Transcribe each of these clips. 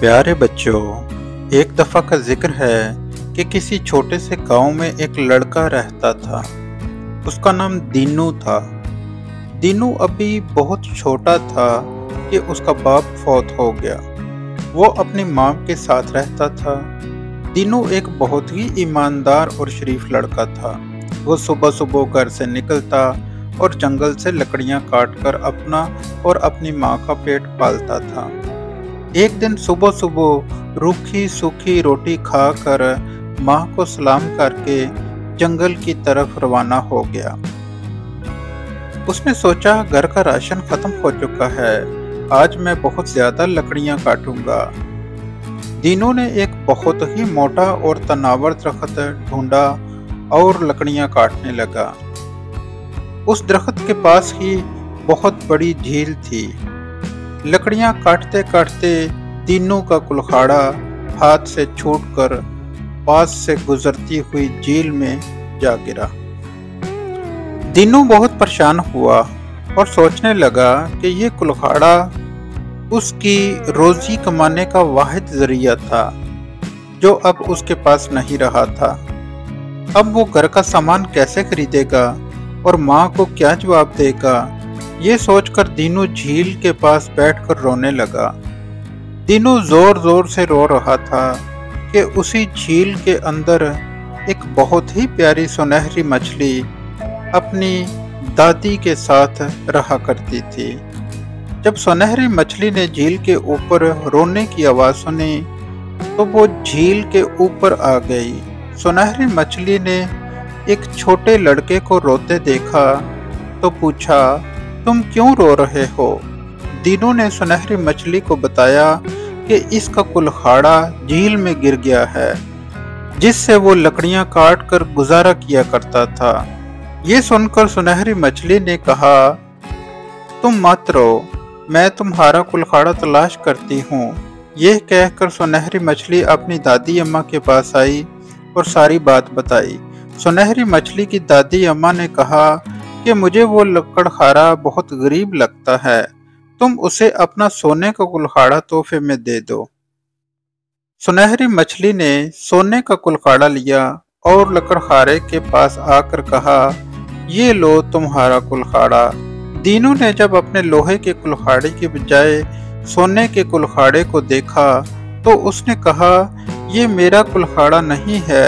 प्यारे बच्चों, एक दफ़ा का ज़िक्र है कि किसी छोटे से गाँव में एक लड़का रहता था। उसका नाम दीनू था। दीनू अभी बहुत छोटा था कि उसका बाप फौत हो गया। वो अपनी माँ के साथ रहता था। दीनू एक बहुत ही ईमानदार और शरीफ लड़का था। वो सुबह सुबह घर से निकलता और जंगल से लकड़ियाँ काटकर अपना और अपनी माँ का पेट पालता था। एक दिन सुबह सुबह रूखी सूखी रोटी खाकर माँ को सलाम करके जंगल की तरफ़ रवाना हो गया। उसने सोचा, घर का राशन खत्म हो चुका है, आज मैं बहुत ज़्यादा लकड़ियाँ काटूँगा। दीनों ने एक बहुत ही मोटा और तनावर दरख्त ढूंढा और लकड़ियाँ काटने लगा। उस दरख्त के पास ही बहुत बड़ी झील थी। लकड़ियाँ काटते काटते तीनों का कुलखाड़ा हाथ से छूटकर पास से गुजरती हुई झील में जा गिरा। दिनों बहुत परेशान हुआ और सोचने लगा कि ये कुलखाड़ा उसकी रोजी कमाने का वाहिद ज़रिया था, जो अब उसके पास नहीं रहा था। अब वो घर का सामान कैसे खरीदेगा और माँ को क्या जवाब देगा? ये सोचकर दीनू झील के पास बैठकर रोने लगा। दीनू ज़ोर ज़ोर से रो रहा था कि उसी झील के अंदर एक बहुत ही प्यारी सुनहरी मछली अपनी दादी के साथ रहा करती थी। जब सुनहरी मछली ने झील के ऊपर रोने की आवाज़ सुनी तो वो झील के ऊपर आ गई। सुनहरी मछली ने एक छोटे लड़के को रोते देखा तो पूछा तुम क्यों रो रहे हो? दीनू ने सुनहरी मछली को बताया कि इसका कुल्हाड़ा झील में गिर गया है, जिससे वो लकड़ियाँ काट कर गुजारा किया करता था। ये सुनकर सुनहरी मछली ने कहा, तुम मत रो, मैं तुम्हारा कुल्हाड़ा तलाश करती हूँ। यह कहकर सुनहरी मछली अपनी दादी अम्मा के पास आई और सारी बात बताई। सुनहरी मछली की दादी अम्मा ने कहा कि मुझे वो लकड़हारा बहुत गरीब लगता है। तुम उसे अपना सोने का कुल्हाड़ा तोहफे में दे दो। सुनहरी मछली ने सोने का कुल्हाड़ा लिया और लकड़हारे के पास आकर कहा, ये लो तुम्हारा कुल्हाड़ा। दीनू ने जब अपने लोहे के कुल्हाड़े के बजाय सोने के कुल्हाड़े को देखा तो उसने कहा, ये मेरा कुल्हाड़ा नहीं है।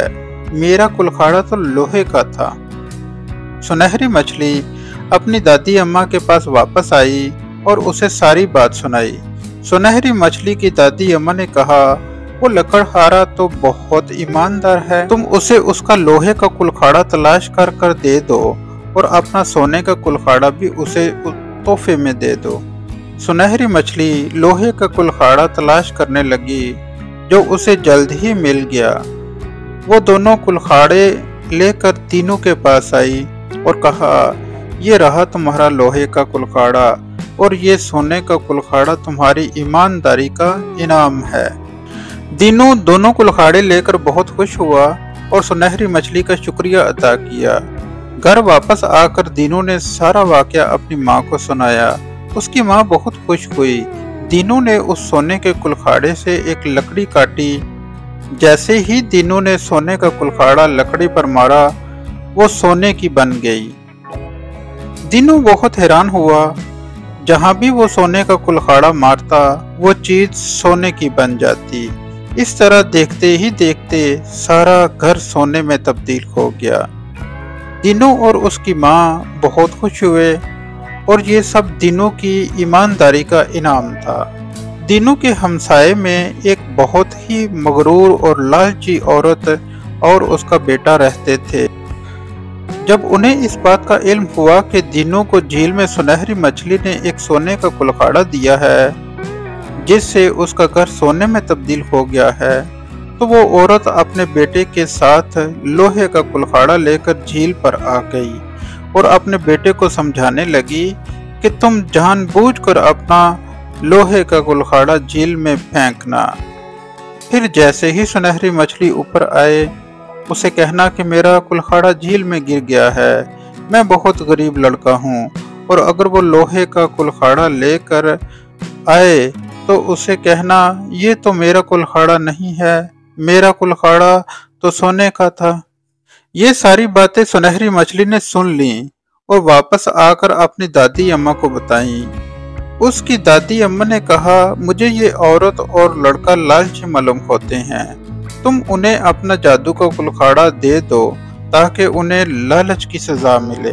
मेरा कुल्हाड़ा तो लोहे का था। सुनहरी मछली अपनी दादी अम्मा के पास वापस आई और उसे सारी बात सुनाई। सुनहरी मछली की दादी अम्मा ने कहा, वो लकड़हारा तो बहुत ईमानदार है। तुम उसे उसका लोहे का कुलखाड़ा तलाश कर कर दे दो और अपना सोने का कुलखाड़ा भी उसे तोहफे में दे दो। सुनहरी मछली लोहे का कुलखाड़ा तलाश करने लगी, जो उसे जल्द ही मिल गया। वो दोनों कुलखाड़े लेकर तीनों के पास आई। और कहा यह रहा तुम्हारा लोहे का कुलखाड़ा और ये सोने का कुलखाड़ा तुम्हारी ईमानदारी का इनाम है। दिनों दोनों कुलखाड़े लेकर बहुत खुश हुआ और सुनहरी मछली का शुक्रिया अदा किया। घर वापस आकर दीनू ने सारा वाक्य अपनी माँ को सुनाया। उसकी माँ बहुत खुश हुई। दीनू ने उस सोने के कुलखाड़े से एक लकड़ी काटी। जैसे ही दीनू ने सोने का कुलखाड़ा लकड़ी पर मारा वो सोने की बन गई। दिनू बहुत हैरान हुआ। जहाँ भी वो सोने का कुलखाड़ा मारता, वो चीज़ सोने की बन जाती। इस तरह देखते ही देखते सारा घर सोने में तब्दील हो गया। दिनों और उसकी माँ बहुत खुश हुए और ये सब दिनों की ईमानदारी का इनाम था। दिनों के हमसाए में एक बहुत ही मगरूर और लालची औरत और उसका बेटा रहते थे। जब उन्हें इस बात का इल्म हुआ कि दिनों को झील में सुनहरी मछली ने एक सोने का कुलखाड़ा दिया है, जिससे उसका घर सोने में तब्दील हो गया है तो वो औरत अपने बेटे के साथ लोहे का कुलखाड़ा लेकर झील पर आ गई और अपने बेटे को समझाने लगी कि तुम जानबूझकर अपना लोहे का कुलखाड़ा झील में फेंकना। फिर जैसे ही सुनहरी मछली ऊपर आए उसे कहना कि मेरा कुल्हाड़ा झील में गिर गया है। मैं बहुत गरीब लड़का हूँ और अगर वो लोहे का कुल्हाड़ा लेकर आए तो उसे कहना, ये तो मेरा कुल्हाड़ा नहीं है। मेरा कुल्हाड़ा तो सोने का था। ये सारी बातें सुनहरी मछली ने सुन ली और वापस आकर अपनी दादी अम्मा को बताई। उसकी दादी अम्मा ने कहा, मुझे ये औरत और लड़का लालची मालूम होते हैं। तुम उन्हें अपना जादू का कुलखाड़ा दे दो ताकि उन्हें लालच की सजा मिले।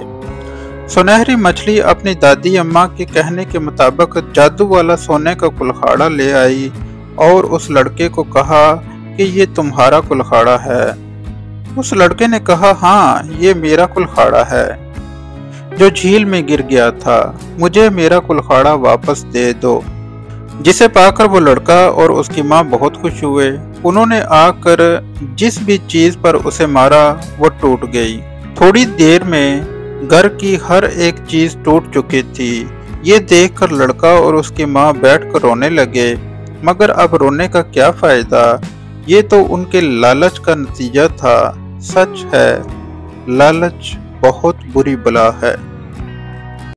सुनहरी मछली अपनी दादी अम्मा के कहने के मुताबिक जादू वाला सोने का कुल्हाड़ा ले आई और उस लड़के को कहा कि ये तुम्हारा कुल्हाड़ा है। उस लड़के ने कहा हाँ ये मेरा कुल्हाड़ा है। जो झील में गिर गया था, मुझे मेरा कुल्हाड़ा वापस दे दो। जिसे पाकर वो लड़का और उसकी माँ बहुत खुश हुए। उन्होंने आकर जिस भी चीज़ पर उसे मारा, वो टूट गई। थोड़ी देर में घर की हर एक चीज़ टूट चुकी थी। ये देखकर लड़का और उसकी माँ बैठकर रोने लगे। मगर अब रोने का क्या फ़ायदा? ये तो उनके लालच का नतीजा था। सच है, लालच बहुत बुरी बला है।